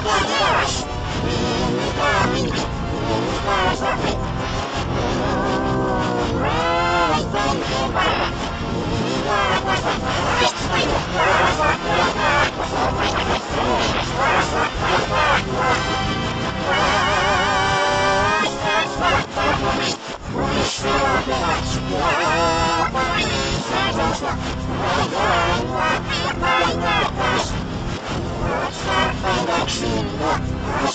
Oh, my God. チームを